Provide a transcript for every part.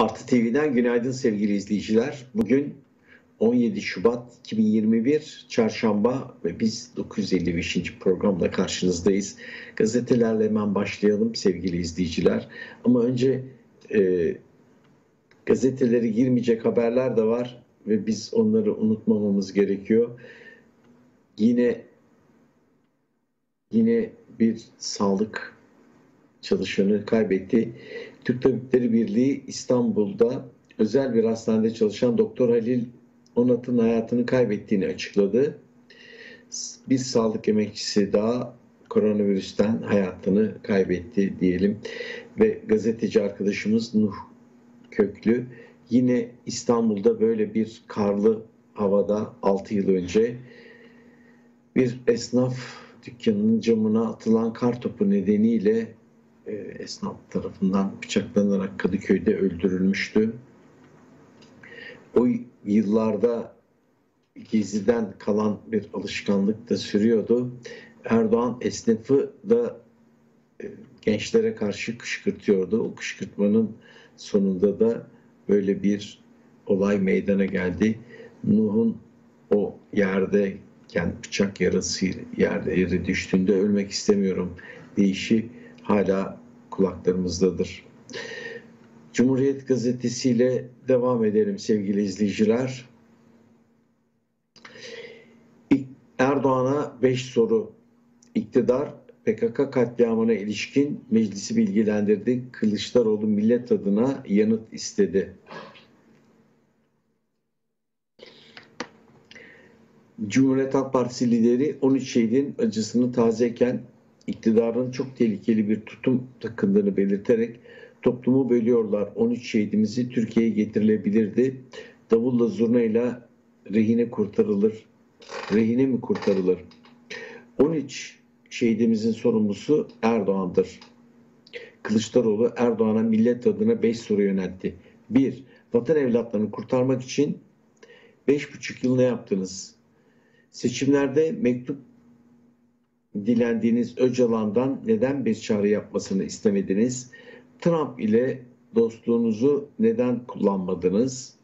Artı TV'den günaydın sevgili izleyiciler. Bugün 17 Şubat 2021 Çarşamba ve biz 955. programla karşınızdayız. Gazetelerle hemen başlayalım sevgili izleyiciler. Ama önce e, gazeteleri girmeyecek haberler de var ve biz onları unutmamamız gerekiyor. Yine yine bir sağlık çalışanı kaybetti. Türk Tabipleri Birliği İstanbul'da özel bir hastanede çalışan Doktor Halil Onat'ın hayatını kaybettiğini açıkladı. Bir sağlık emekçisi daha koronavirüsten hayatını kaybetti diyelim. Ve gazeteci arkadaşımız Nuh Köklü yine İstanbul'da böyle bir karlı havada 6 yıl önce bir esnaf dükkanının camına atılan kar topu nedeniyle e, esnaf tarafından bıçaklanarak Kadıköy'de öldürülmüştü. O yıllarda Gezi'den kalan bir alışkanlık da sürüyordu. Erdoğan esnafı da e, gençlere karşı kışkırtıyordu. O kışkırtmanın sonunda da böyle bir olay meydana geldi. Nuh'un o yerde yani bıçak yarası yerde yere düştüğünde ölmek istemiyorum deyişi hala kulaklarımızdadır. Cumhuriyet Gazetesi ile devam edelim sevgili izleyiciler. Erdoğan'a 5 soru. İktidar PKK katliamına ilişkin meclisi bilgilendirdi. Kılıçdaroğlu millet adına yanıt istedi. Cumhuriyet Halk Partisi lideri 13 şehidin acısını tazeyken iktidarın çok tehlikeli bir tutum takındığını belirterek toplumu bölüyorlar. 13 şehidimizi Türkiye'ye getirilebilirdi. Davulla zurnayla rehine kurtarılır. Rehine mi kurtarılır? 13 şehidimizin sorumlusu Erdoğan'dır. Kılıçdaroğlu Erdoğan'a millet adına 5 soru yöneltti. 1. Vatan evlatlarını kurtarmak için 5,5 yıl ne yaptınız? Seçimlerde mektup dilendiğiniz Öcalan'dan neden bir çağrı yapmasını istemediniz? Trump ile dostluğunuzu neden kullanmadınız?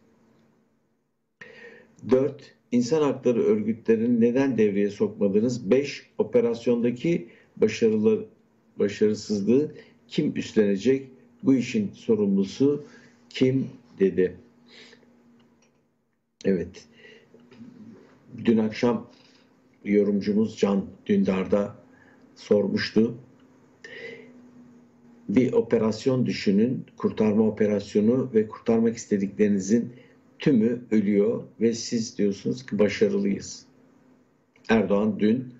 4. İnsan hakları örgütlerini neden devreye sokmadınız? 5. Operasyondaki başarılar, başarısızlığı kim üstlenecek? Bu işin sorumlusu kim dedi. Evet. Dün akşam yorumcumuz Can Dündar'da sormuştu. Bir operasyon düşünün, kurtarma operasyonu ve kurtarmak istediklerinizin tümü ölüyor ve siz diyorsunuz ki başarılıyız. Erdoğan dün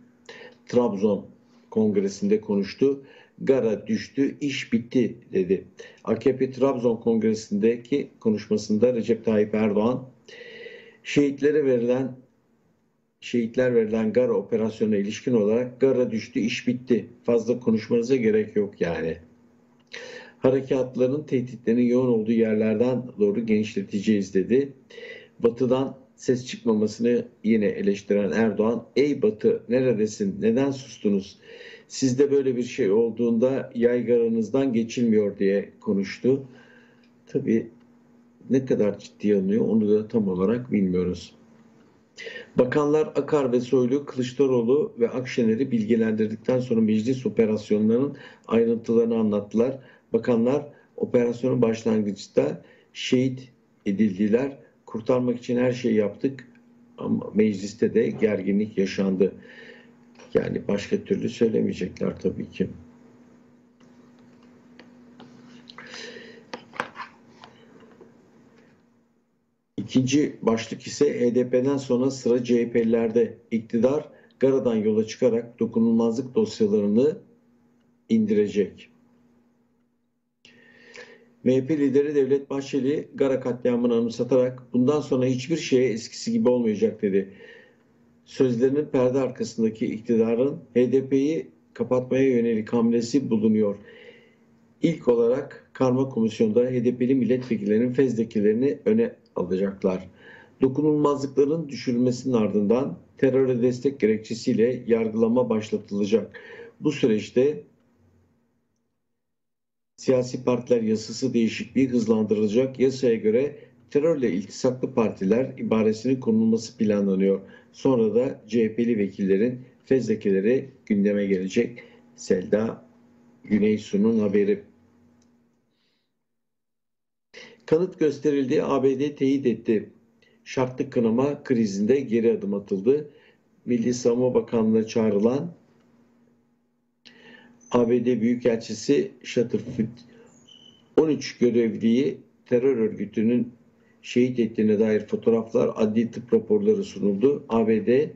Trabzon kongresinde konuştu. Gara düştü, iş bitti dedi. AKP Trabzon kongresindeki konuşmasında Recep Tayyip Erdoğan şehitlere verilen şehitler verilen Gara operasyonuna ilişkin olarak Gara düştü, iş bitti. Fazla konuşmanıza gerek yok yani. Harekatların tehditlerinin yoğun olduğu yerlerden doğru genişleteceğiz dedi. Batı'dan ses çıkmamasını yine eleştiren Erdoğan, ey Batı neredesin, neden sustunuz? Sizde böyle bir şey olduğunda yaygaranızdan geçilmiyor diye konuştu. Tabii ne kadar ciddi alınıyor onu da tam olarak bilmiyoruz. Bakanlar Akar ve Soylu, Kılıçdaroğlu ve Akşener'i bilgilendirdikten sonra meclis operasyonlarının ayrıntılarını anlattılar. Bakanlar operasyonun başlangıçta şehit edildiler. Kurtarmak için her şeyi yaptık ama mecliste de gerginlik yaşandı. Yani başka türlü söylemeyecekler tabii ki. İkinci başlık ise HDP'den sonra sıra CHP'lilerde iktidar Gara'dan yola çıkarak dokunulmazlık dosyalarını indirecek. MHP lideri Devlet Bahçeli Gara katliamını anımsatarak bundan sonra hiçbir şeye eskisi gibi olmayacak dedi. Sözlerinin perde arkasındaki iktidarın HDP'yi kapatmaya yönelik hamlesi bulunuyor. İlk olarak Karma Komisyonu'nda HDP'li milletvekillerinin fezlekilerini öne alacaklar. Dokunulmazlıkların düşürülmesinin ardından teröre destek gerekçesiyle yargılama başlatılacak. Bu süreçte Siyasi partiler yasası değişikliği hızlandırılacak. Yasaya göre terörle iltisaklı partiler ibaresinin konulması planlanıyor. Sonra da CHP'li vekillerin fezlekeleri gündeme gelecek. Selda Güneysu'nun haberi. Kanıt gösterildi. ABD teyit etti. Şartlı kınama krizinde geri adım atıldı. Milli Savunma Bakanlığı'na çağrılan ABD Büyükelçisi Shutterfield 13 görevliyi terör örgütünün şehit ettiğine dair fotoğraflar, adli tıp raporları sunuldu. ABD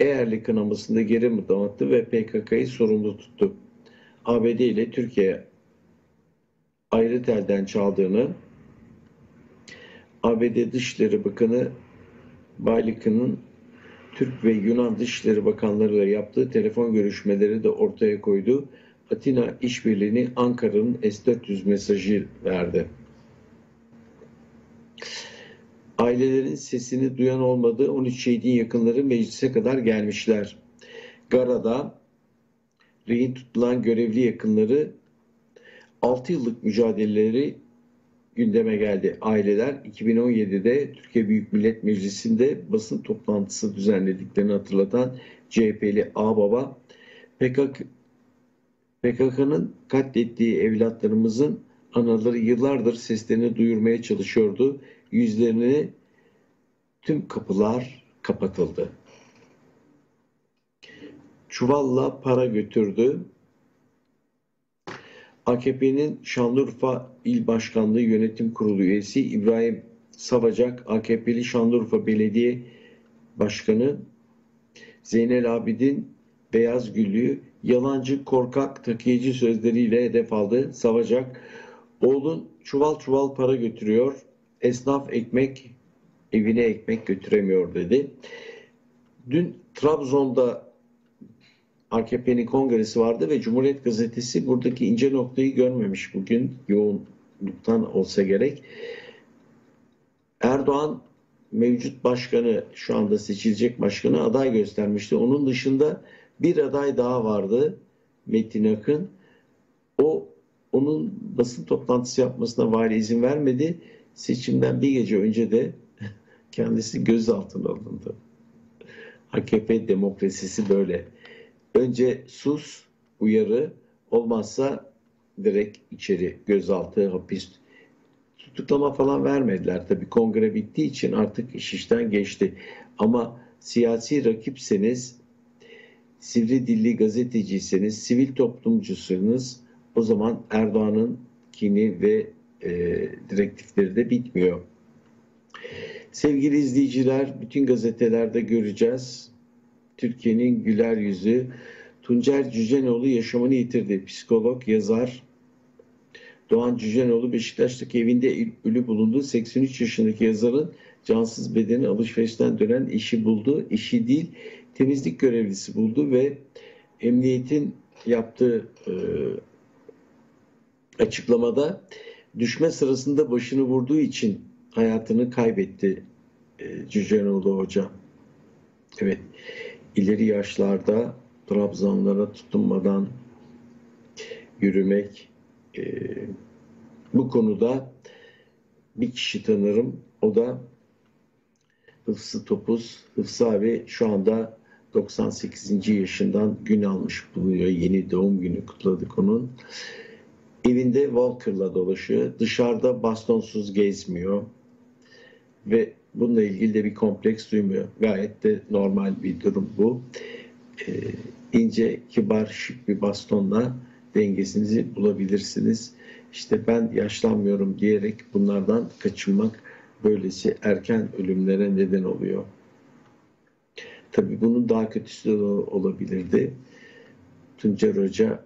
Eğerli kınamasında geri adım attı ve PKK'yı sorumlu tuttu. ABD ile Türkiye ayrı telden çaldığını ABD Dışişleri Bakanı Baylik'in Türk ve Yunan Dışişleri Bakanlarıyla yaptığı telefon görüşmeleri de ortaya koydu. Atina işbirliğini Ankara'nın S-400 mesajı verdi. Ailelerin sesini duyan olmadı. 13 şehidin yakınları meclise kadar gelmişler. Gara'da rehin tutulan görevli yakınları 6 yıllık mücadeleleri gündeme geldi. Aileler 2017'de Türkiye Büyük Millet Meclisi'nde basın toplantısı düzenlediklerini hatırlatan CHP'li Ağbaba PKK PKK'nın katlettiği evlatlarımızın anaları yıllardır seslerini duyurmaya çalışıyordu. Yüzlerini tüm kapılar kapatıldı. Çuvalla para götürdü. AKP'nin Şanlıurfa İl Başkanlığı Yönetim Kurulu üyesi İbrahim Savacak, AKP'li Şanlıurfa Belediye Başkanı Zeynel Abidin Beyaz Güllü yalancı, korkak, takiyeci sözleriyle hedef aldı. Savacak, oğlun çuval çuval para götürüyor, esnaf ekmek, evine ekmek götüremiyor dedi. Dün Trabzon'da AKP'nin kongresi vardı ve Cumhuriyet Gazetesi buradaki ince noktayı görmemiş bugün yoğunluktan olsa gerek. Erdoğan mevcut başkanı şu anda seçilecek başkanı aday göstermişti. Onun dışında bir aday daha vardı Metin Akın. O onun basın toplantısı yapmasına vali izin vermedi. Seçimden bir gece önce de kendisi gözaltına alındı. AKP demokrasisi böyle. Önce sus, uyarı, olmazsa direkt içeri gözaltı, hapis tutuklama falan vermediler. Tabii kongre bittiği için artık iş işten geçti. Ama siyasi rakipseniz, sivri dilli gazeteciyseniz, sivil toplumcusunuz o zaman Erdoğan'ın kini ve e, direktifleri de bitmiyor. Sevgili izleyiciler, bütün gazetelerde göreceğiz. Türkiye'nin güler yüzü. Tuncer Cücenoğlu yaşamını yitirdi. Psikolog, yazar. Doğan Cücenoğlu Beşiktaş'taki evinde ölü bulundu. 83 yaşındaki yazarın cansız bedeni alışverişten dönen işi buldu. İşi değil, temizlik görevlisi buldu ve emniyetin yaptığı e, açıklamada düşme sırasında başını vurduğu için hayatını kaybetti e, Cücenoğlu Hoca. Evet, ileri yaşlarda Trabzonlara tutunmadan yürümek e, bu konuda bir kişi tanırım. O da Hıfzı Topuz. Hıfzı abi şu anda 98. yaşından gün almış bulunuyor. Yeni doğum günü kutladık onun. Evinde Walker'la dolaşıyor. Dışarıda bastonsuz gezmiyor. Ve bununla ilgili de bir kompleks duymuyor. Gayet de normal bir durum bu. Ee, ince, kibar, şık bir bastonla dengesinizi bulabilirsiniz. İşte ben yaşlanmıyorum diyerek bunlardan kaçınmak böylesi erken ölümlere neden oluyor. Tabii bunun daha kötüsü de olabilirdi. Tuncer Hoca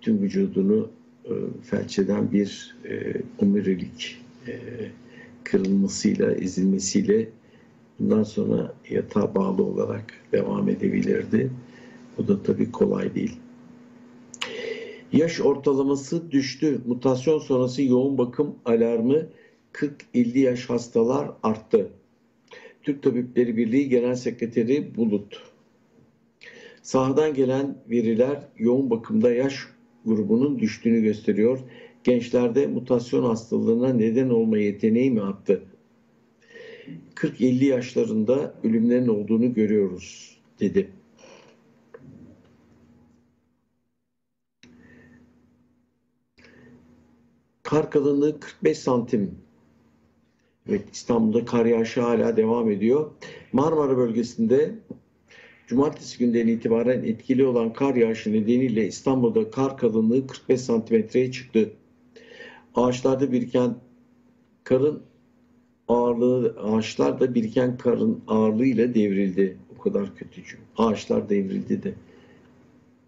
tüm vücudunu e, felç eden bir e, omurilik e, kırılmasıyla, ezilmesiyle bundan sonra yatağa bağlı olarak devam edebilirdi. Bu da tabii kolay değil. Yaş ortalaması düştü. Mutasyon sonrası yoğun bakım alarmı 40-50 yaş hastalar arttı. Türk Tabipleri Birliği Genel Sekreteri Bulut. Sahadan gelen veriler yoğun bakımda yaş grubunun düştüğünü gösteriyor. Gençlerde mutasyon hastalığına neden olma yeteneği mi arttı? 40-50 yaşlarında ölümlerin olduğunu görüyoruz dedi. Kar kalınlığı 45 santim. Evet İstanbul'da kar yağışı hala devam ediyor. Marmara bölgesinde Cumartesi günden itibaren etkili olan kar yağışı nedeniyle İstanbul'da kar kalınlığı 45 santimetreye çıktı. Ağaçlarda biriken karın ağırlığı, ağaçlar biriken karın ağırlığıyla devrildi. O kadar kötücü. Ağaçlar devrildi de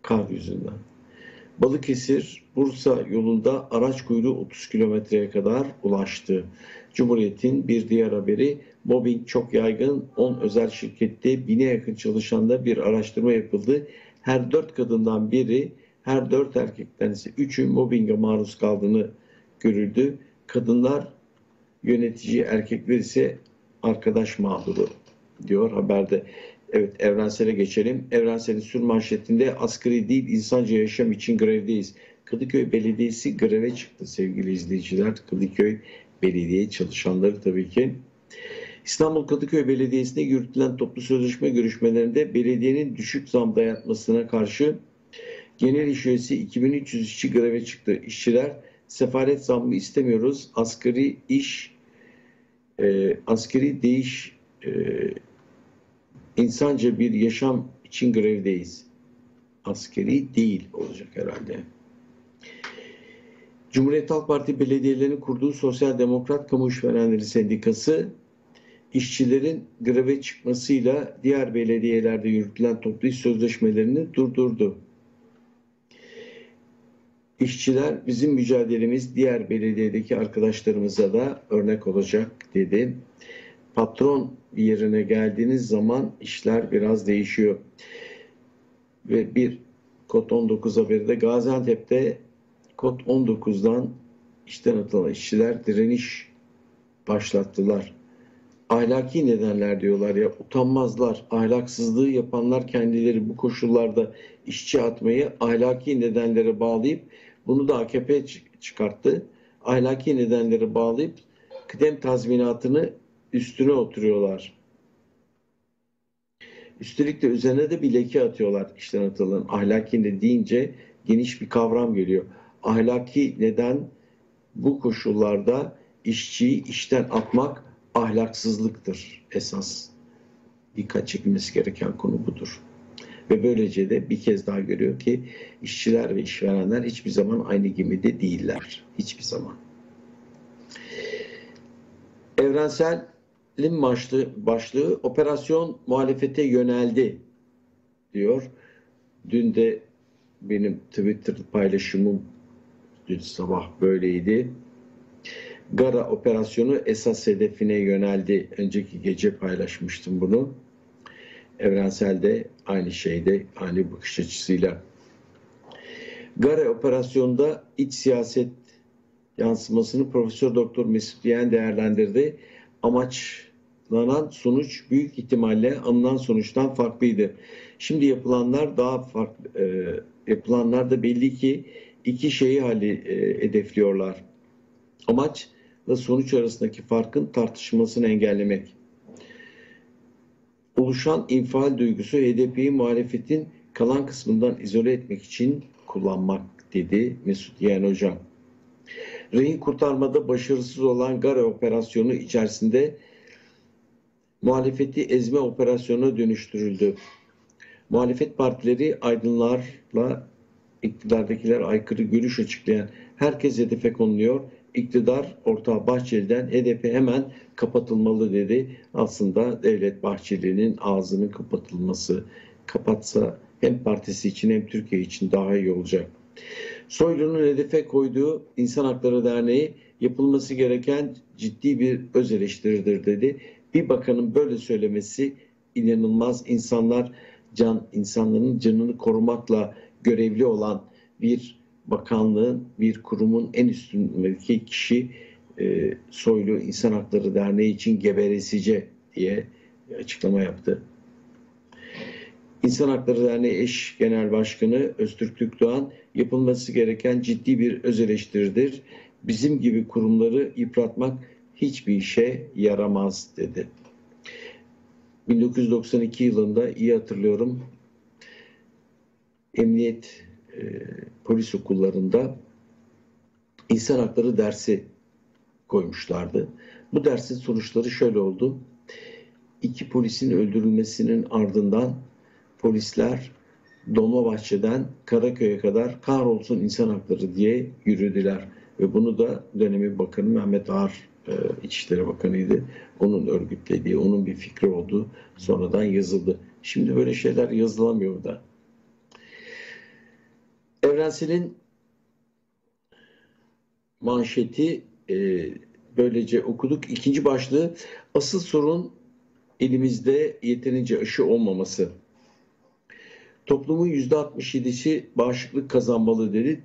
kar yüzünden. Balıkesir Bursa yolunda araç kuyruğu 30 kilometreye kadar ulaştı. Cumhuriyet'in bir diğer haberi mobbing çok yaygın. 10 özel şirkette bine yakın çalışanda bir araştırma yapıldı. Her 4 kadından biri, her 4 erkekten ise 3'ü mobbinge maruz kaldığını görüldü. Kadınlar yönetici, erkekler ise arkadaş mağduru diyor haberde. Evet evrensele geçelim. Evrensel'in sür manşetinde asgari değil insanca yaşam için grevdeyiz. Kadıköy Belediyesi greve çıktı sevgili izleyiciler. Kadıköy Belediye çalışanları tabii ki. İstanbul Kadıköy Belediyesi'nde yürütülen toplu sözleşme görüşmelerinde belediyenin düşük zam dayatmasına karşı genel iş üyesi 2300 işçi greve çıktı. İşçiler sefaret zammı istemiyoruz. Asgari iş, e, askeri değiş, e, insanca bir yaşam için grevdeyiz. Askeri değil olacak herhalde. Cumhuriyet Halk Parti belediyelerinin kurduğu Sosyal Demokrat Kamu İşverenleri Sendikası işçilerin greve çıkmasıyla diğer belediyelerde yürütülen toplu iş sözleşmelerini durdurdu. İşçiler bizim mücadelemiz diğer belediyedeki arkadaşlarımıza da örnek olacak dedi. Patron yerine geldiğiniz zaman işler biraz değişiyor. Ve bir Kod 19 haberi de Gaziantep'te Kod 19'dan işten atılan işçiler direniş başlattılar. Ahlaki nedenler diyorlar ya utanmazlar, ahlaksızlığı yapanlar kendileri bu koşullarda işçi atmayı ahlaki nedenlere bağlayıp bunu da AKP çıkarttı. Ahlaki nedenleri bağlayıp kıdem tazminatını üstüne oturuyorlar. Üstelik de üzerine de bir leke atıyorlar işten atılan. Ahlaki ne deyince geniş bir kavram geliyor. Ahlaki neden bu koşullarda işçiyi işten atmak ahlaksızlıktır esas. Dikkat çekilmesi gereken konu budur. Ve böylece de bir kez daha görüyor ki işçiler ve işverenler hiçbir zaman aynı gemide değiller. Hiçbir zaman. Evrensel'in başlığı, başlığı operasyon muhalefete yöneldi diyor. Dün de benim Twitter paylaşımım dün sabah böyleydi. Gara operasyonu esas hedefine yöneldi. Önceki gece paylaşmıştım bunu. Evrensel de aynı şeyde, aynı bakış açısıyla. Gara operasyonda iç siyaset yansımasını Profesör Doktor Mesut Yeğen değerlendirdi. Amaçlanan sonuç büyük ihtimalle alınan sonuçtan farklıydı. Şimdi yapılanlar daha farklı, e, yapılanlar da belli ki iki şeyi hali e, hedefliyorlar. Amaç ve sonuç arasındaki farkın tartışmasını engellemek. Oluşan infial duygusu HDP'yi muhalefetin kalan kısmından izole etmek için kullanmak dedi Mesut Yeğen Hocam. Rehin kurtarmada başarısız olan Gara operasyonu içerisinde muhalefeti ezme operasyonuna dönüştürüldü. Muhalefet partileri aydınlarla iktidardakiler aykırı görüş açıklayan herkes hedefe konuluyor iktidar ortağı Bahçeli'den HDP hemen kapatılmalı dedi. Aslında Devlet Bahçeli'nin ağzının kapatılması kapatsa hem partisi için hem Türkiye için daha iyi olacak. Soylu'nun hedefe koyduğu İnsan Hakları Derneği yapılması gereken ciddi bir öz eleştiridir dedi. Bir bakanın böyle söylemesi inanılmaz. insanlar can insanların canını korumakla görevli olan bir bakanlığın bir kurumun en üstündeki kişi e, Soylu İnsan Hakları Derneği için geberesice diye açıklama yaptı. İnsan Hakları Derneği eş genel başkanı Öztürk Türkdoğan yapılması gereken ciddi bir öz eleştiridir. Bizim gibi kurumları yıpratmak hiçbir işe yaramaz dedi. 1992 yılında iyi hatırlıyorum emniyet e, polis okullarında insan hakları dersi koymuşlardı. Bu dersin sonuçları şöyle oldu. İki polisin öldürülmesinin ardından polisler Dolmabahçe'den Karaköy'e kadar kahrolsun insan hakları diye yürüdüler. Ve bunu da dönemin bakanı Mehmet Ağar e, İçişleri Bakanı'ydı. Onun örgütlediği, onun bir fikri oldu. Sonradan yazıldı. Şimdi böyle şeyler yazılamıyor da. Evrensel'in manşeti e, böylece okuduk. İkinci başlığı asıl sorun elimizde yeterince aşı olmaması. Toplumun %67'si bağışıklık kazanmalı dedi.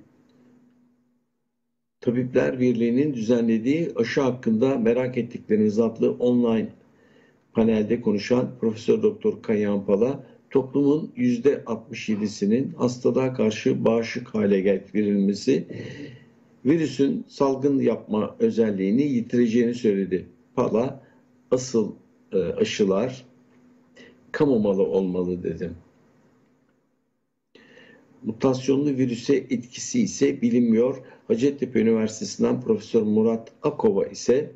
Tabipler Birliği'nin düzenlediği aşı hakkında merak ettikleriniz adlı online panelde konuşan Profesör Doktor Kayan Pala toplumun %67'sinin hastalığa karşı bağışık hale getirilmesi virüsün salgın yapma özelliğini yitireceğini söyledi. Pala asıl e, aşılar kamu malı olmalı dedim. Mutasyonlu virüse etkisi ise bilinmiyor. Hacettepe Üniversitesi'nden Profesör Murat Akova ise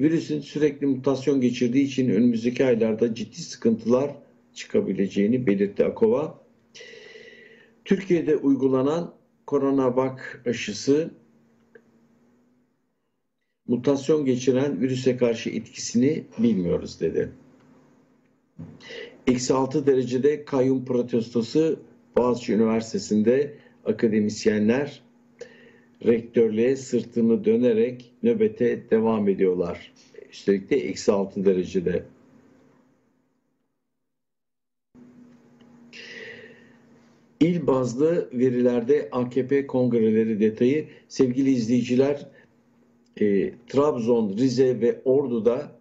virüsün sürekli mutasyon geçirdiği için önümüzdeki aylarda ciddi sıkıntılar çıkabileceğini belirtti Akova. Türkiye'de uygulanan Coronavac aşısı mutasyon geçiren virüse karşı etkisini bilmiyoruz dedi. Eksi 6 derecede kayyum protestosu Boğaziçi Üniversitesi'nde akademisyenler rektörlüğe sırtını dönerek nöbete devam ediyorlar. Üstelik de eksi 6 derecede. İl bazlı verilerde AKP kongreleri detayı sevgili izleyiciler e, Trabzon, Rize ve Ordu'da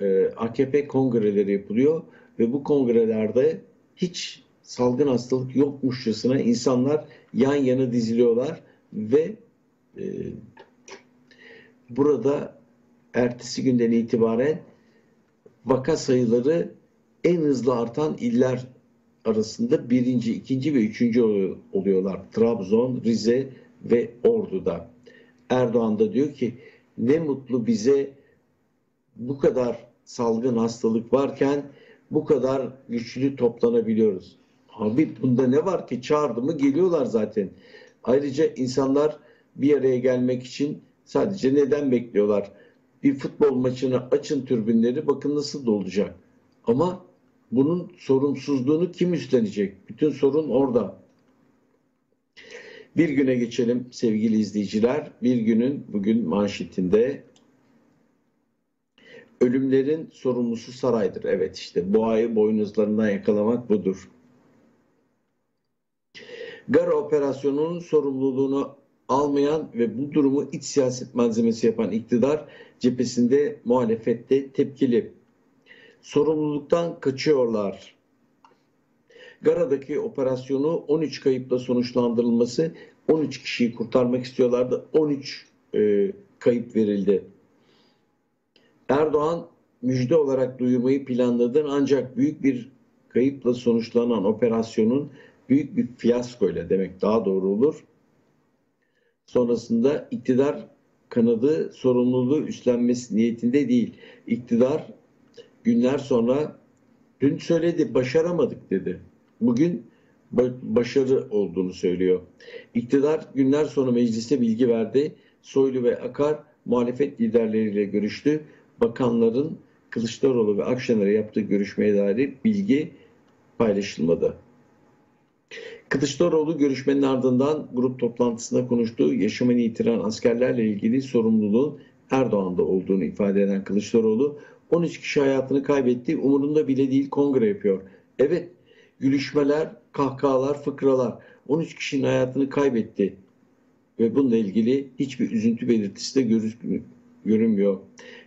e, AKP kongreleri yapılıyor ve bu kongrelerde hiç salgın hastalık yokmuşçasına insanlar yan yana diziliyorlar ve e, burada ertesi günden itibaren vaka sayıları en hızlı artan iller arasında birinci, ikinci ve üçüncü oluyorlar. Trabzon, Rize ve Ordu'da. Erdoğan da diyor ki ne mutlu bize bu kadar salgın hastalık varken bu kadar güçlü toplanabiliyoruz. Abi bunda ne var ki çağırdı mı geliyorlar zaten. Ayrıca insanlar bir araya gelmek için sadece neden bekliyorlar? Bir futbol maçını açın türbinleri bakın nasıl dolacak. Ama bunun sorumsuzluğunu kim üstlenecek? Bütün sorun orada. Bir güne geçelim sevgili izleyiciler. Bir günün bugün manşetinde ölümlerin sorumlusu saraydır. Evet işte boğayı boynuzlarından yakalamak budur. Gara operasyonunun sorumluluğunu almayan ve bu durumu iç siyaset malzemesi yapan iktidar cephesinde muhalefette tepkili. Sorumluluktan kaçıyorlar. Gara'daki operasyonu 13 kayıpla sonuçlandırılması 13 kişiyi kurtarmak istiyorlardı. 13 e, kayıp verildi. Erdoğan müjde olarak duyurmayı planladı ancak büyük bir kayıpla sonuçlanan operasyonun büyük bir fiyaskoyla demek daha doğru olur. Sonrasında iktidar kanadı sorumluluğu üstlenmesi niyetinde değil. İktidar günler sonra dün söyledi başaramadık dedi. Bugün başarı olduğunu söylüyor. İktidar günler sonra mecliste bilgi verdi. Soylu ve Akar muhalefet liderleriyle görüştü. Bakanların Kılıçdaroğlu ve Akşener'e yaptığı görüşmeye dair bilgi paylaşılmadı. Kılıçdaroğlu görüşmenin ardından grup toplantısında konuştu. Yaşamını yitiren askerlerle ilgili sorumluluğun Erdoğan'da olduğunu ifade eden Kılıçdaroğlu 13 kişi hayatını kaybetti. Umurunda bile değil kongre yapıyor. Evet gülüşmeler, kahkahalar, fıkralar 13 kişinin hayatını kaybetti. Ve bununla ilgili hiçbir üzüntü belirtisi de görünmüyor.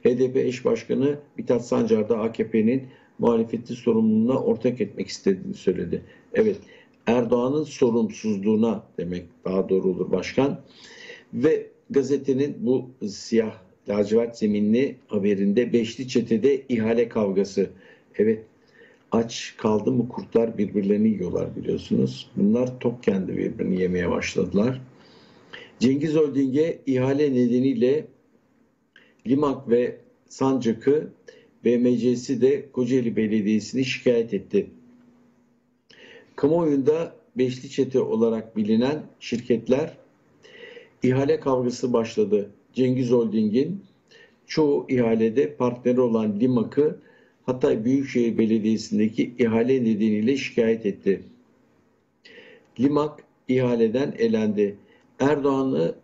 HDP eş başkanı Mithat Sancar da AKP'nin muhalefeti sorumluluğuna ortak etmek istediğini söyledi. Evet, Erdoğan'ın sorumsuzluğuna demek daha doğru olur başkan. Ve gazetenin bu siyah lacivert zeminli haberinde Beşli Çete'de ihale kavgası. Evet aç kaldı mı kurtlar birbirlerini yiyorlar biliyorsunuz. Bunlar tok kendi birbirini yemeye başladılar. Cengiz Holding'e ihale nedeniyle Limak ve Sancak'ı BMC'si de Kocaeli Belediyesi'ni şikayet etti. Kamuoyunda beşli çete olarak bilinen şirketler ihale kavgası başladı. Cengiz Holding'in çoğu ihalede partneri olan Limak'ı Hatay Büyükşehir Belediyesi'ndeki ihale nedeniyle şikayet etti. Limak ihaleden elendi. Erdoğan'ı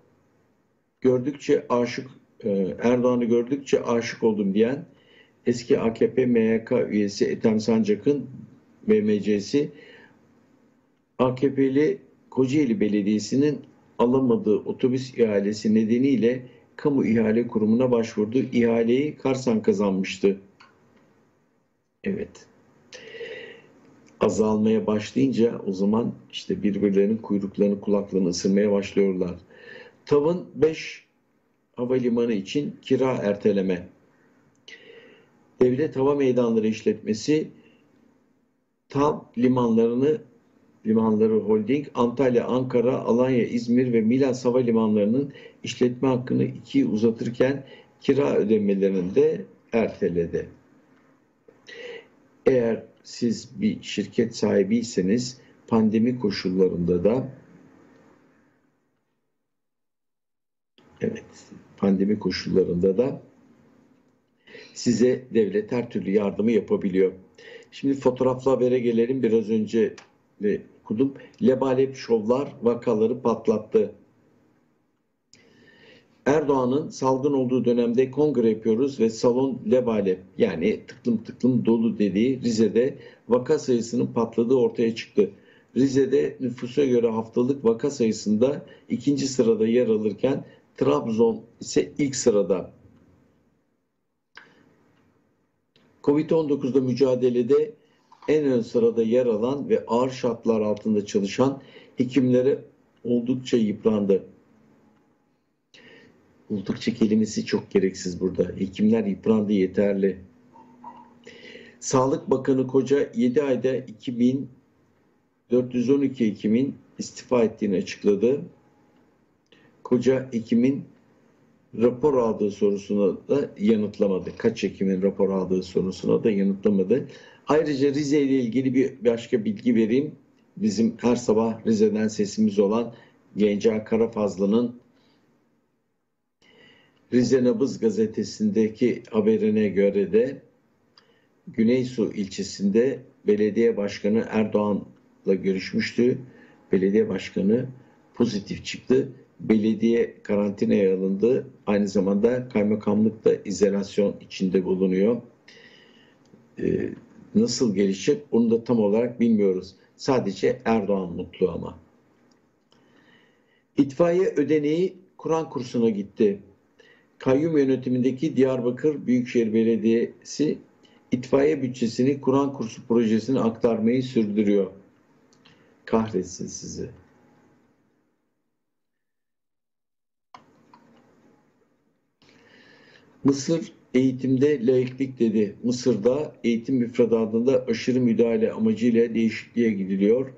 gördükçe aşık e, Erdoğan'ı gördükçe aşık oldum diyen eski AKP MYK üyesi Ethem Sancak'ın BMC'si AKP'li Kocaeli Belediyesi'nin alamadığı otobüs ihalesi nedeniyle kamu ihale kurumuna başvurdu. İhaleyi Karsan kazanmıştı. Evet. Azalmaya başlayınca o zaman işte birbirlerinin kuyruklarını kulaklarını ısırmaya başlıyorlar. Tavın 5 havalimanı için kira erteleme. Devlet Hava Meydanları işletmesi tam limanlarını Limanları Holding, Antalya, Ankara, Alanya, İzmir ve Milas Hava Limanları'nın işletme hakkını iki uzatırken kira ödemelerini de erteledi. Eğer siz bir şirket sahibiyseniz pandemi koşullarında da evet pandemi koşullarında da size devlet her türlü yardımı yapabiliyor. Şimdi fotoğraflı habere gelelim. Biraz önce okudum. Lebalep şovlar vakaları patlattı. Erdoğan'ın salgın olduğu dönemde kongre yapıyoruz ve salon lebalep yani tıklım tıklım dolu dediği Rize'de vaka sayısının patladığı ortaya çıktı. Rize'de nüfusa göre haftalık vaka sayısında ikinci sırada yer alırken Trabzon ise ilk sırada. Covid-19'da mücadelede en ön sırada yer alan ve ağır şartlar altında çalışan hekimlere oldukça yıprandı. Oldukça kelimesi çok gereksiz burada. Hekimler yıprandı yeterli. Sağlık Bakanı Koca 7 ayda 2412 hekimin istifa ettiğini açıkladı. Koca hekimin rapor aldığı sorusuna da yanıtlamadı. Kaç hekimin rapor aldığı sorusuna da yanıtlamadı. Ayrıca Rize ile ilgili bir başka bilgi vereyim. Bizim her sabah Rize'den sesimiz olan Genca Karafazlı'nın Rize Nabız gazetesindeki haberine göre de Güneysu ilçesinde belediye başkanı Erdoğan'la görüşmüştü. Belediye başkanı pozitif çıktı. Belediye karantinaya alındı. Aynı zamanda kaymakamlık da izolasyon içinde bulunuyor. Ee, nasıl gelişecek onu da tam olarak bilmiyoruz. Sadece Erdoğan mutlu ama. İtfaiye ödeneği Kur'an kursuna gitti. Kayyum yönetimindeki Diyarbakır Büyükşehir Belediyesi itfaiye bütçesini Kur'an kursu projesine aktarmayı sürdürüyor. Kahretsin sizi. Mısır eğitimde laiklik dedi. Mısır'da eğitim müfredatında aşırı müdahale amacıyla değişikliğe gidiliyor.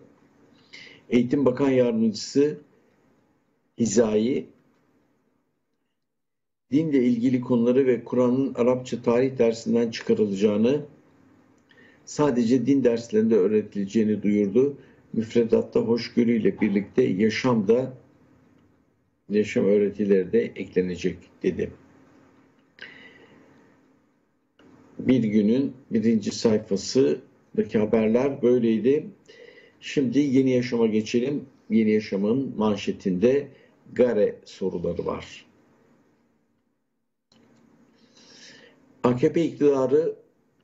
Eğitim Bakan Yardımcısı Hizai dinle ilgili konuları ve Kur'an'ın Arapça tarih dersinden çıkarılacağını sadece din derslerinde öğretileceğini duyurdu. Müfredatta hoşgörüyle birlikte yaşamda yaşam öğretileri de eklenecek dedi bir günün birinci sayfasındaki haberler böyleydi. Şimdi yeni yaşama geçelim. Yeni yaşamın manşetinde Gare soruları var. AKP iktidarı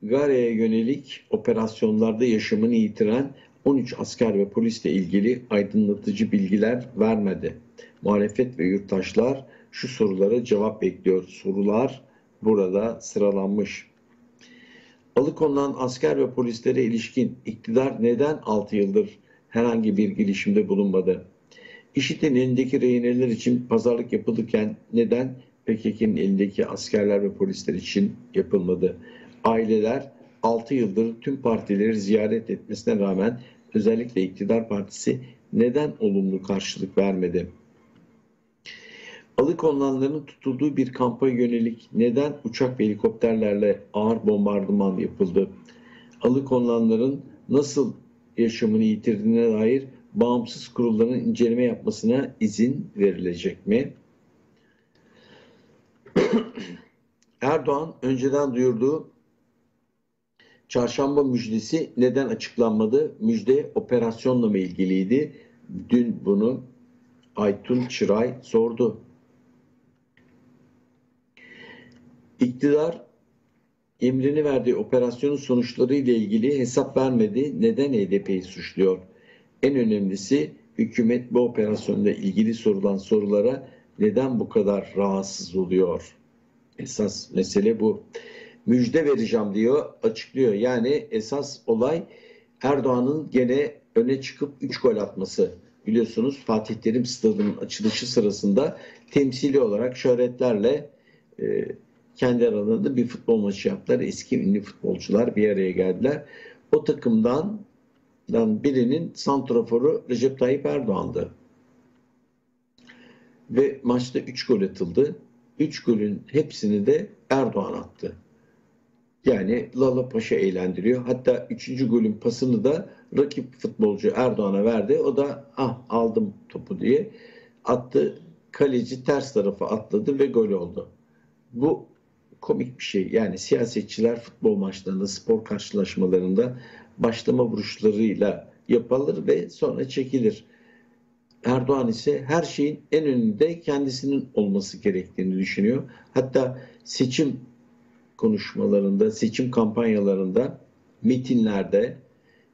Gare'ye yönelik operasyonlarda yaşamını yitiren 13 asker ve polisle ilgili aydınlatıcı bilgiler vermedi. Muhalefet ve yurttaşlar şu sorulara cevap bekliyor. Sorular burada sıralanmış. Alıkonulan asker ve polislere ilişkin iktidar neden 6 yıldır herhangi bir girişimde bulunmadı? IŞİD'in elindeki rehineler için pazarlık yapılırken neden PKK'nın elindeki askerler ve polisler için yapılmadı? Aileler 6 yıldır tüm partileri ziyaret etmesine rağmen özellikle iktidar partisi neden olumlu karşılık vermedi? Alıkonulanların tutulduğu bir kampa yönelik neden uçak ve helikopterlerle ağır bombardıman yapıldı? Alıkonulanların nasıl yaşamını yitirdiğine dair bağımsız kurulların inceleme yapmasına izin verilecek mi? Erdoğan önceden duyurduğu çarşamba müjdesi neden açıklanmadı? Müjde operasyonla mı ilgiliydi? Dün bunu Aytun Çıray sordu. İktidar emrini verdiği operasyonun sonuçları ile ilgili hesap vermedi. Neden HDP'yi suçluyor? En önemlisi hükümet bu operasyonla ilgili sorulan sorulara neden bu kadar rahatsız oluyor? Esas mesele bu. Müjde vereceğim diyor, açıklıyor. Yani esas olay Erdoğan'ın gene öne çıkıp 3 gol atması. Biliyorsunuz Fatih Terim Stadı'nın açılışı sırasında temsili olarak şöhretlerle e, kendi aralarında bir futbol maçı yaptılar. Eski ünlü futbolcular bir araya geldiler. O takımdan birinin santraforu Recep Tayyip Erdoğan'dı. Ve maçta 3 gol atıldı. 3 golün hepsini de Erdoğan attı. Yani Lala Paşa eğlendiriyor. Hatta 3. golün pasını da rakip futbolcu Erdoğan'a verdi. O da ah aldım topu diye attı. Kaleci ters tarafa atladı ve gol oldu. Bu komik bir şey. Yani siyasetçiler futbol maçlarında, spor karşılaşmalarında başlama vuruşlarıyla yapılır ve sonra çekilir. Erdoğan ise her şeyin en önünde kendisinin olması gerektiğini düşünüyor. Hatta seçim konuşmalarında, seçim kampanyalarında, mitinlerde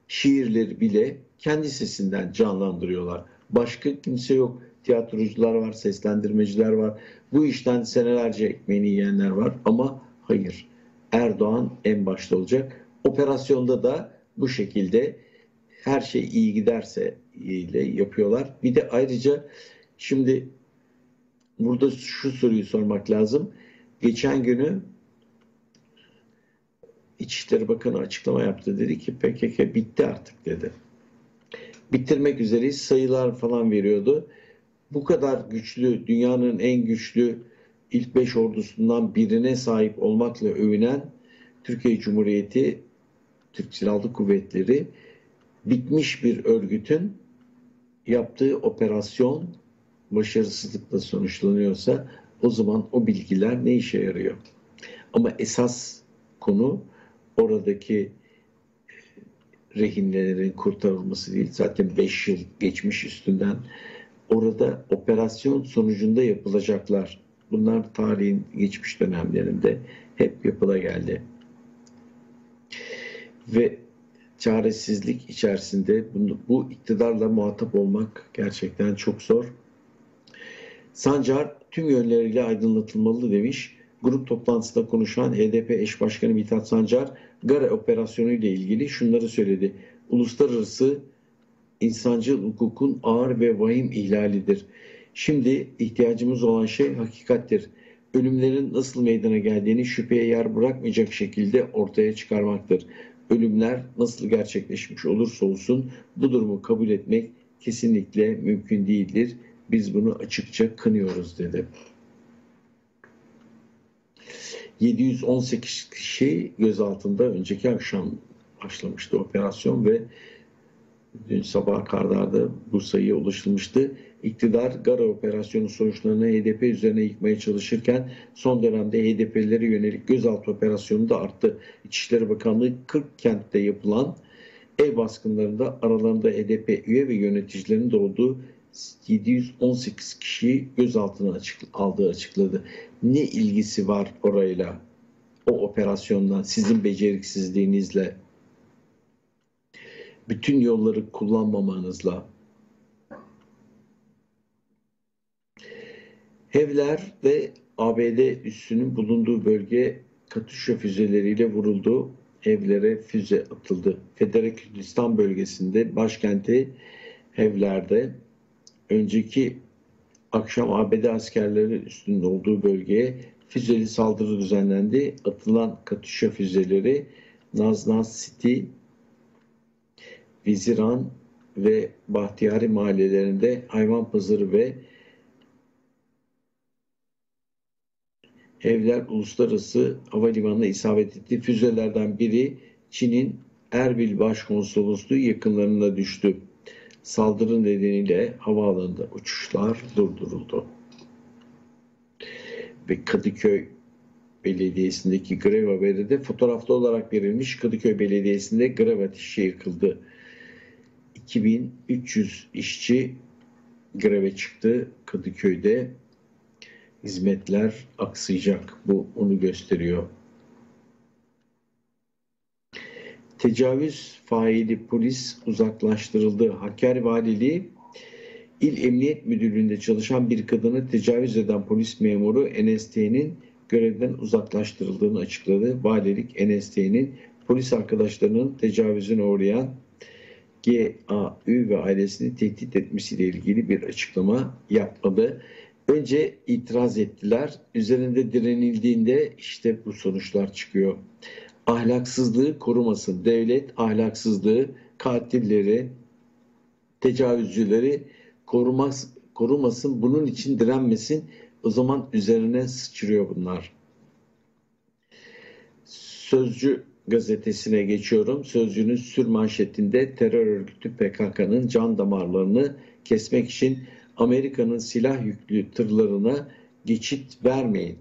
şiirleri bile kendi sesinden canlandırıyorlar. Başka kimse yok. Tiyatrocular var, seslendirmeciler var. Bu işten senelerce ekmeğini yiyenler var ama hayır. Erdoğan en başta olacak. Operasyonda da bu şekilde her şey iyi giderse ile yapıyorlar. Bir de ayrıca şimdi burada şu soruyu sormak lazım. Geçen günü İçişleri Bakanı açıklama yaptı. Dedi ki PKK bitti artık dedi. Bitirmek üzereyiz. Sayılar falan veriyordu. Bu kadar güçlü, dünyanın en güçlü ilk beş ordusundan birine sahip olmakla övünen Türkiye Cumhuriyeti Türk Silahlı Kuvvetleri bitmiş bir örgütün yaptığı operasyon başarısızlıkla sonuçlanıyorsa o zaman o bilgiler ne işe yarıyor? Ama esas konu oradaki rehinlerin kurtarılması değil. Zaten 5 yıl geçmiş üstünden. Orada operasyon sonucunda yapılacaklar. Bunlar tarihin geçmiş dönemlerinde hep yapıla geldi. Ve çaresizlik içerisinde bunu, bu iktidarla muhatap olmak gerçekten çok zor. Sancar tüm yönleriyle aydınlatılmalı demiş. Grup toplantısında konuşan HDP eş başkanı Mithat Sancar, Gara operasyonu ile ilgili şunları söyledi. Uluslararası insancıl hukukun ağır ve vahim ihlalidir. Şimdi ihtiyacımız olan şey hakikattir. Ölümlerin nasıl meydana geldiğini şüpheye yer bırakmayacak şekilde ortaya çıkarmaktır. Ölümler nasıl gerçekleşmiş olursa olsun bu durumu kabul etmek kesinlikle mümkün değildir. Biz bunu açıkça kınıyoruz dedi. 718 kişi gözaltında önceki akşam başlamıştı operasyon ve dün sabah kararda bu sayıya ulaşılmıştı. İktidar Gara operasyonu sonuçlarını HDP üzerine yıkmaya çalışırken son dönemde HDP'lere yönelik gözaltı operasyonu da arttı. İçişleri Bakanlığı 40 kentte yapılan ev baskınlarında aralarında HDP üye ve yöneticilerin de olduğu 718 kişiyi gözaltına açık, aldığı açıkladı. Ne ilgisi var orayla? O operasyondan sizin beceriksizliğinizle bütün yolları kullanmamanızla Evler ve ABD üssünün bulunduğu bölge Katuşa füzeleriyle vuruldu. evlere füze atıldı. Federe Kürdistan bölgesinde başkenti evlerde önceki akşam ABD askerleri üstünde olduğu bölgeye füzeli saldırı düzenlendi. Atılan Katuşa füzeleri Naznaz City, Viziran ve Bahtiyari mahallelerinde hayvan pazarı ve evler uluslararası havalimanına isabet etti. Füzelerden biri Çin'in Erbil Başkonsolosluğu yakınlarında düştü. Saldırı nedeniyle havaalanında uçuşlar durduruldu. Ve Kadıköy Belediyesi'ndeki grev haberi de fotoğraflı olarak verilmiş. Kadıköy Belediyesi'nde grev ateşi yakıldı. 2300 işçi greve çıktı Kadıköy'de. Hizmetler aksayacak. Bu onu gösteriyor. Tecavüz faili polis uzaklaştırıldı. Hakkari Valiliği İl Emniyet Müdürlüğü'nde çalışan bir kadını tecavüz eden polis memuru NST'nin görevden uzaklaştırıldığını açıkladı. Valilik NST'nin polis arkadaşlarının tecavüzüne uğrayan GAÜ ve ailesini tehdit etmesiyle ilgili bir açıklama yapmadı. Önce itiraz ettiler. Üzerinde direnildiğinde işte bu sonuçlar çıkıyor. Ahlaksızlığı korumasın. Devlet ahlaksızlığı, katilleri, tecavüzcüleri korumaz, korumasın. Bunun için direnmesin. O zaman üzerine sıçrıyor bunlar. Sözcü gazetesine geçiyorum. Sözcünün sür manşetinde terör örgütü PKK'nın can damarlarını kesmek için Amerika'nın silah yüklü tırlarına geçit vermeyin.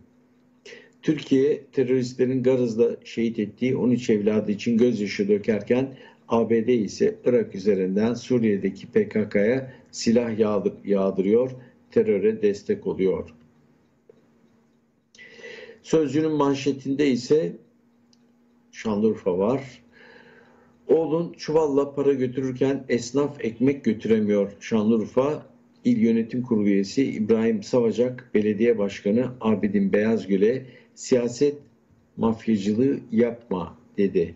Türkiye teröristlerin Gariz'da şehit ettiği 13 evladı için gözyaşı dökerken ABD ise Irak üzerinden Suriye'deki PKK'ya silah yağdır, yağdırıyor, teröre destek oluyor. Sözcünün manşetinde ise Şanlıurfa var. Oğlun çuvalla para götürürken esnaf ekmek götüremiyor. Şanlıurfa İl Yönetim Kurulu üyesi İbrahim Savacak, Belediye Başkanı Abidin Beyazgül'e siyaset mafyacılığı yapma dedi.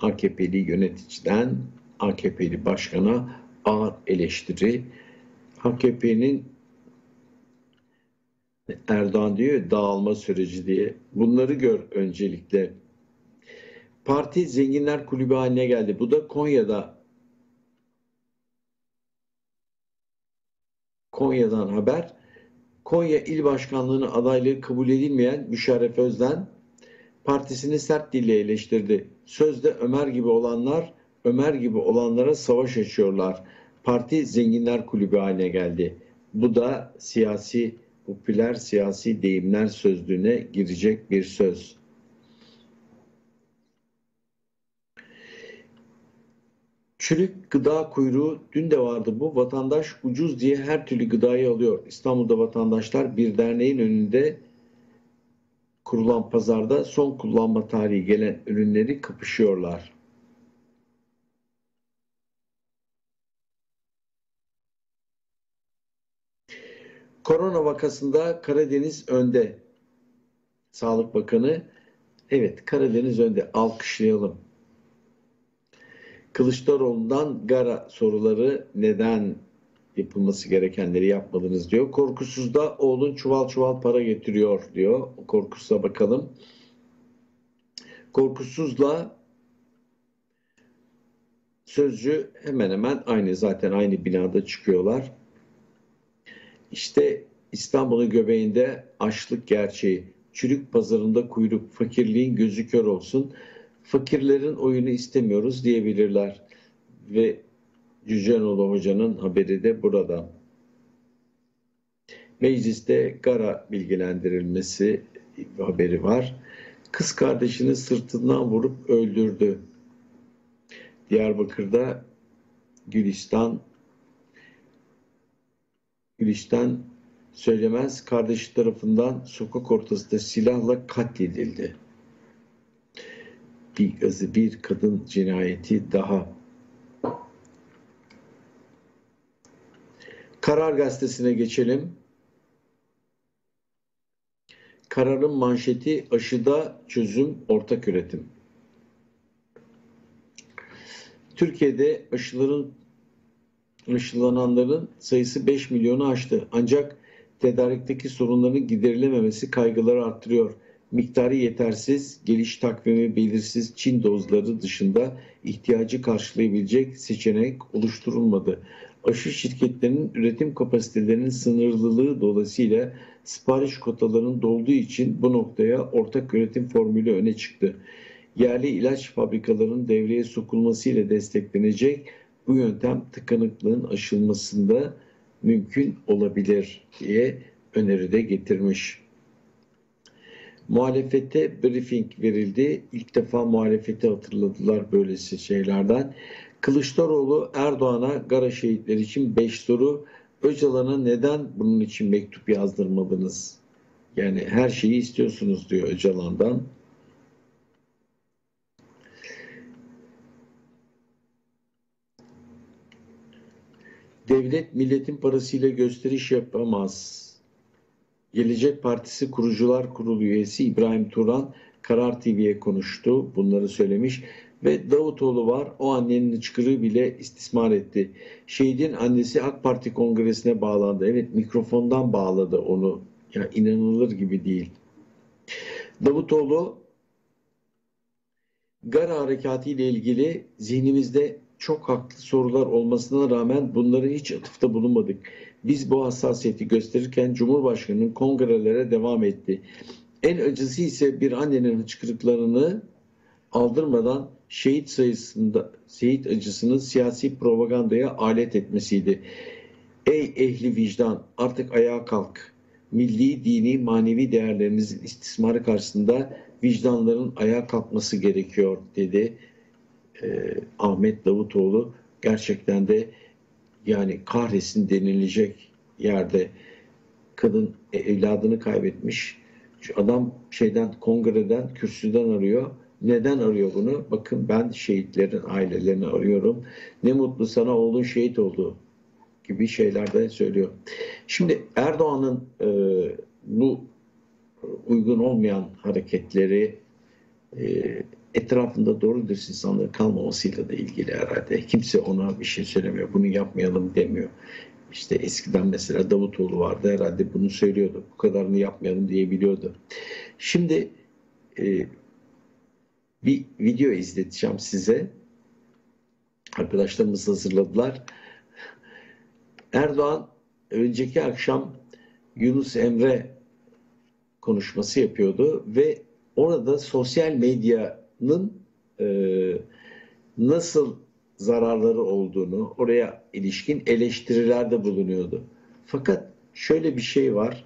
AKP'li yöneticiden AKP'li başkana ağır eleştiri. AKP'nin Erdoğan diyor dağılma süreci diye. Bunları gör öncelikle. Parti Zenginler Kulübü haline geldi. Bu da Konya'da Konya'dan haber. Konya İl Başkanlığı'nın adaylığı kabul edilmeyen Müşerref Özden partisini sert dille eleştirdi. Sözde Ömer gibi olanlar Ömer gibi olanlara savaş açıyorlar. Parti Zenginler Kulübü haline geldi. Bu da siyasi, popüler siyasi deyimler sözlüğüne girecek bir söz. Çürük gıda kuyruğu dün de vardı bu. Vatandaş ucuz diye her türlü gıdayı alıyor. İstanbul'da vatandaşlar bir derneğin önünde kurulan pazarda son kullanma tarihi gelen ürünleri kapışıyorlar. Korona vakasında Karadeniz önde. Sağlık Bakanı evet Karadeniz önde alkışlayalım. Kılıçdaroğlu'ndan gara soruları neden yapılması gerekenleri yapmadınız diyor. Korkusuz da oğlun çuval çuval para getiriyor diyor. Korkusuz'a bakalım. Korkusuzla sözcü hemen hemen aynı zaten aynı binada çıkıyorlar. İşte İstanbul'un göbeğinde açlık gerçeği, çürük pazarında kuyruk, fakirliğin gözü kör olsun fakirlerin oyunu istemiyoruz diyebilirler. Ve Cücenoğlu Hoca'nın haberi de burada. Mecliste Gara bilgilendirilmesi haberi var. Kız kardeşini sırtından vurup öldürdü. Diyarbakır'da Gülistan Gülistan söylemez kardeşi tarafından sokak ortasında silahla katledildi bir bir kadın cinayeti daha. Karar gazetesine geçelim. Kararın manşeti aşıda çözüm ortak üretim. Türkiye'de aşıların aşılananların sayısı 5 milyonu aştı. Ancak tedarikteki sorunların giderilememesi kaygıları arttırıyor. Miktarı yetersiz, geliş takvimi belirsiz Çin dozları dışında ihtiyacı karşılayabilecek seçenek oluşturulmadı. Aşı şirketlerinin üretim kapasitelerinin sınırlılığı dolayısıyla sipariş kotalarının dolduğu için bu noktaya ortak üretim formülü öne çıktı. Yerli ilaç fabrikalarının devreye sokulmasıyla desteklenecek bu yöntem tıkanıklığın aşılmasında mümkün olabilir diye öneride getirmiş. Muhalefete briefing verildi. İlk defa muhalefeti hatırladılar böylesi şeylerden. Kılıçdaroğlu Erdoğan'a Gara şehitleri için 5 soru. Öcalan'a neden bunun için mektup yazdırmadınız? Yani her şeyi istiyorsunuz diyor Öcalan'dan. Devlet milletin parasıyla gösteriş yapamaz. Gelecek Partisi Kurucular Kurulu üyesi İbrahim Turan Karar TV'ye konuştu. Bunları söylemiş. Ve Davutoğlu var. O annenin çıkırığı bile istismar etti. Şehidin annesi AK Parti kongresine bağlandı. Evet mikrofondan bağladı onu. Ya inanılır gibi değil. Davutoğlu Gara Harekatı ile ilgili zihnimizde çok haklı sorular olmasına rağmen bunları hiç atıfta bulunmadık. Biz bu hassasiyeti gösterirken Cumhurbaşkanı'nın kongrelere devam etti. En acısı ise bir annenin hıçkırıklarını aldırmadan şehit sayısında şehit acısını siyasi propagandaya alet etmesiydi. Ey ehli vicdan artık ayağa kalk. Milli, dini, manevi değerlerimizin istismarı karşısında vicdanların ayağa kalkması gerekiyor dedi e, Ahmet Davutoğlu gerçekten de yani kahretsin denilecek yerde kadın evladını kaybetmiş. Şu adam şeyden kongreden kürsüden arıyor. Neden arıyor bunu? Bakın ben şehitlerin ailelerini arıyorum. Ne mutlu sana oğlun şehit oldu gibi şeyler de söylüyor. Şimdi Erdoğan'ın e, bu uygun olmayan hareketleri e, etrafında doğru dürüst insanların kalmamasıyla da ilgili herhalde. Kimse ona bir şey söylemiyor. Bunu yapmayalım demiyor. İşte eskiden mesela Davutoğlu vardı herhalde bunu söylüyordu. Bu kadarını yapmayalım diyebiliyordu. Şimdi e, bir video izleteceğim size. Arkadaşlarımız hazırladılar. Erdoğan önceki akşam Yunus Emre konuşması yapıyordu ve orada sosyal medyanın e, nasıl zararları olduğunu oraya ilişkin eleştirilerde bulunuyordu. Fakat şöyle bir şey var.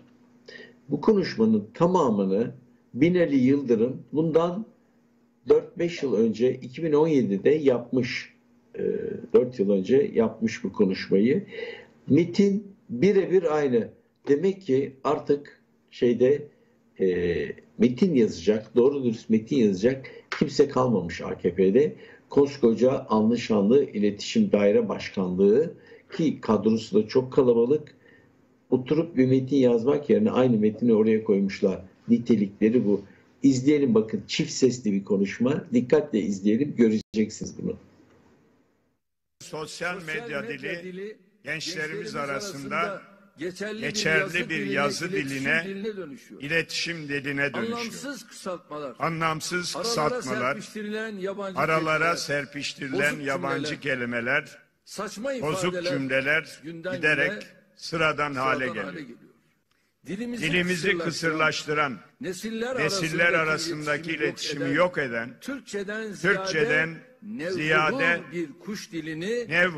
Bu konuşmanın tamamını Binali Yıldırım bundan 4-5 yıl önce 2017'de yapmış. 4 yıl önce yapmış bu konuşmayı. Metin birebir aynı. Demek ki artık şeyde e, metin yazacak, doğru dürüst metin yazacak kimse kalmamış AKP'de. Koskoca anlı iletişim daire başkanlığı ki kadrosu da çok kalabalık oturup bir metin yazmak yerine aynı metni oraya koymuşlar. Nitelikleri bu. İzleyelim bakın çift sesli bir konuşma. Dikkatle izleyelim göreceksiniz bunu. Sosyal medya, dili, dili gençlerimiz arasında geçerli, geçerli bir yazı, diline, diline dönüşüyor. iletişim diline dönüşüyor. Anlamsız kısaltmalar, anlamsız kısaltmalar, aralara serpiştirilen yabancı, aralara serpiştirilen yabancı kelimeler, saçma bozuk cümleler giderek sıradan, hale geliyor. Hale geliyor. Dilimizi, Dilimizi kısırlaştıran, nesiller, nesiller arasındaki iletişimi yok eden, Türkçeden ziyade, Türkçeden ziyade bir kuş dilini nev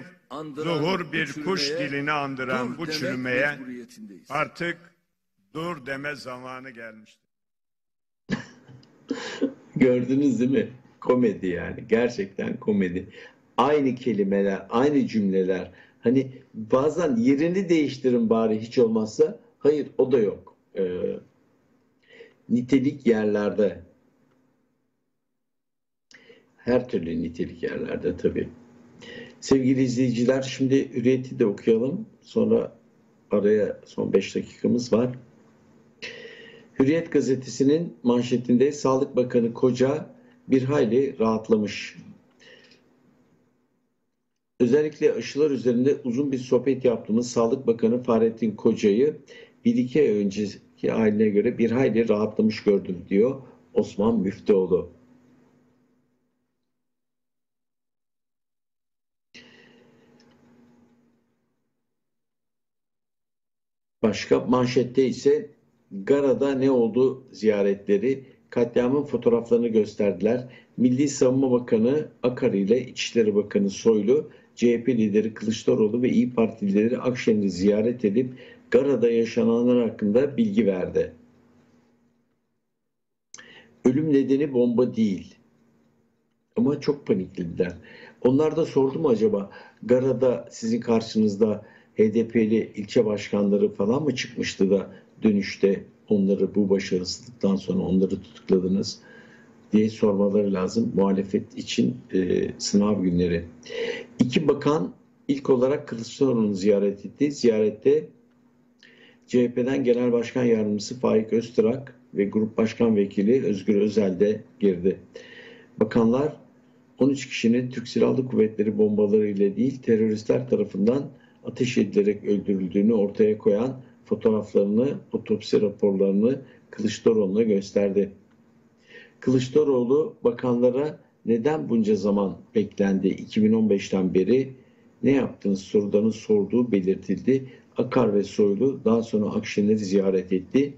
zuhur bir kuş dilini andıran bu çürümeye artık dur deme zamanı gelmiştir. Gördünüz değil mi? Komedi yani. Gerçekten komedi. Aynı kelimeler, aynı cümleler. Hani bazen yerini değiştirin bari hiç olmazsa. Hayır o da yok. Ee, nitelik yerlerde. Her türlü nitelik yerlerde tabii. Sevgili izleyiciler şimdi Hürriyet'i de okuyalım. Sonra araya son 5 dakikamız var. Hürriyet gazetesinin manşetinde Sağlık Bakanı Koca bir hayli rahatlamış. Özellikle aşılar üzerinde uzun bir sohbet yaptığımız Sağlık Bakanı Fahrettin Koca'yı bir iki ay önceki haline göre bir hayli rahatlamış gördüm diyor Osman Müftüoğlu. Başka manşette ise Gara'da ne oldu ziyaretleri katliamın fotoğraflarını gösterdiler. Milli Savunma Bakanı Akar ile İçişleri Bakanı Soylu, CHP lideri Kılıçdaroğlu ve İyi Parti lideri Akşener'i ziyaret edip Gara'da yaşananlar hakkında bilgi verdi. Ölüm nedeni bomba değil. Ama çok paniklediler. Onlar da sordu mu acaba Gara'da sizin karşınızda HDP'li ilçe başkanları falan mı çıkmıştı da dönüşte onları bu başarısızlıktan sonra onları tutukladınız diye sormaları lazım. Muhalefet için e, sınav günleri. İki bakan ilk olarak Kılıçdaroğlu'nu ziyaret etti. Ziyarette CHP'den Genel Başkan Yardımcısı Faik Öztürk ve Grup Başkan Vekili Özgür Özel de girdi. Bakanlar 13 kişinin Türk Silahlı Kuvvetleri bombaları ile değil teröristler tarafından ateş edilerek öldürüldüğünü ortaya koyan fotoğraflarını, otopsi raporlarını Kılıçdaroğlu'na gösterdi. Kılıçdaroğlu bakanlara neden bunca zaman beklendi 2015'ten beri ne yaptınız sorularını sorduğu belirtildi. Akar ve Soylu daha sonra Akşener'i ziyaret etti.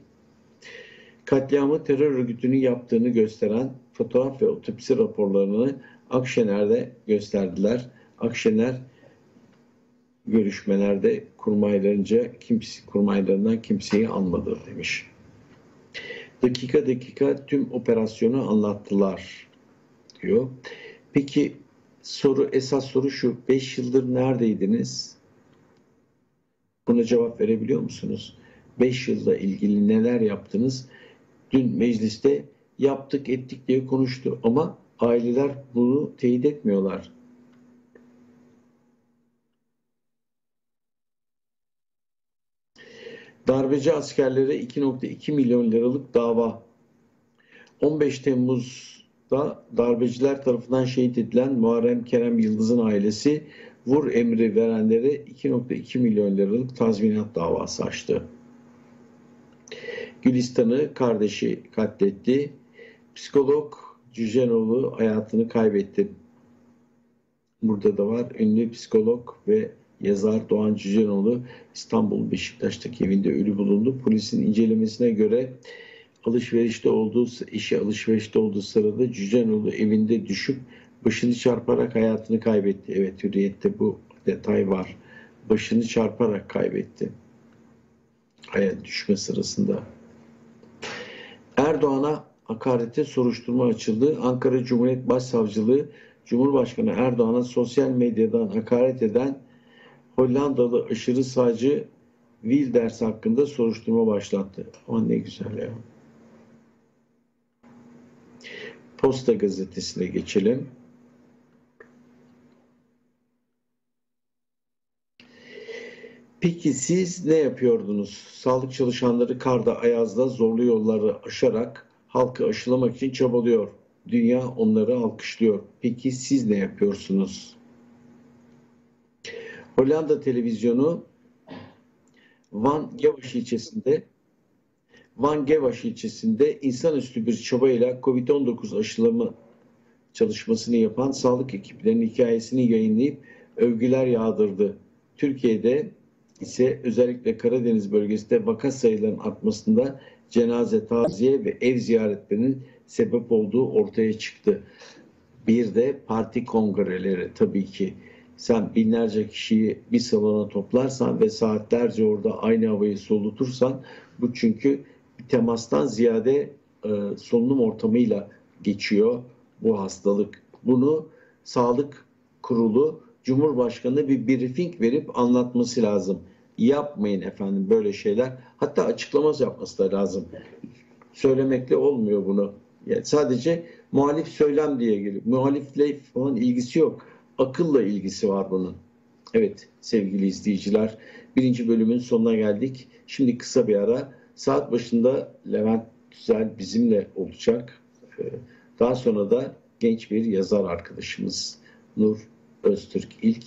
Katliamı terör örgütünün yaptığını gösteren fotoğraf ve otopsi raporlarını Akşener'de gösterdiler. Akşener görüşmelerde kurmaylarınca kimse, kurmaylarından kimseyi almadı demiş. Dakika dakika tüm operasyonu anlattılar diyor. Peki soru esas soru şu 5 yıldır neredeydiniz? Buna cevap verebiliyor musunuz? 5 yılda ilgili neler yaptınız? Dün mecliste yaptık ettik diye konuştu ama aileler bunu teyit etmiyorlar. Darbeci askerlere 2.2 milyon liralık dava. 15 Temmuz'da darbeciler tarafından şehit edilen Muharrem Kerem Yıldız'ın ailesi vur emri verenlere 2.2 milyon liralık tazminat davası açtı. Gülistan'ı kardeşi katletti. Psikolog Cücenoğlu hayatını kaybetti. Burada da var ünlü psikolog ve yazar Doğan Cücenoğlu İstanbul Beşiktaş'taki evinde ölü bulundu. Polisin incelemesine göre alışverişte olduğu, işi alışverişte olduğu sırada Cücenoğlu evinde düşüp başını çarparak hayatını kaybetti. Evet hürriyette bu detay var. Başını çarparak kaybetti. Hayat düşme sırasında. Erdoğan'a hakarete soruşturma açıldı. Ankara Cumhuriyet Başsavcılığı Cumhurbaşkanı Erdoğan'a sosyal medyadan hakaret eden Hollandalı aşırı sağcı Wilders hakkında soruşturma başlattı. Aman ne güzel ya. Posta gazetesine geçelim. Peki siz ne yapıyordunuz? Sağlık çalışanları karda, ayazda zorlu yolları aşarak halkı aşılamak için çabalıyor. Dünya onları alkışlıyor. Peki siz ne yapıyorsunuz? Hollanda televizyonu Van Gevaş ilçesinde Van Gevaş ilçesinde insanüstü bir çabayla COVID-19 aşılama çalışmasını yapan sağlık ekiplerinin hikayesini yayınlayıp övgüler yağdırdı. Türkiye'de ise özellikle Karadeniz bölgesinde vaka sayılarının artmasında cenaze, taziye ve ev ziyaretlerinin sebep olduğu ortaya çıktı. Bir de parti kongreleri tabii ki sen binlerce kişiyi bir salona toplarsan ve saatlerce orada aynı havayı solutursan bu çünkü temastan ziyade e, solunum ortamıyla geçiyor bu hastalık. Bunu sağlık kurulu Cumhurbaşkanı bir briefing verip anlatması lazım. Yapmayın efendim böyle şeyler. Hatta açıklaması yapması da lazım. Söylemekle olmuyor bunu. Yani sadece muhalif söylem diye geliyor. Muhalifle falan ilgisi yok akılla ilgisi var bunun. Evet sevgili izleyiciler birinci bölümün sonuna geldik. Şimdi kısa bir ara saat başında Levent Güzel bizimle olacak. Ee, daha sonra da genç bir yazar arkadaşımız Nur Öztürk ilk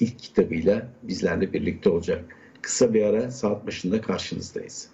ilk kitabıyla bizlerle birlikte olacak. Kısa bir ara saat başında karşınızdayız.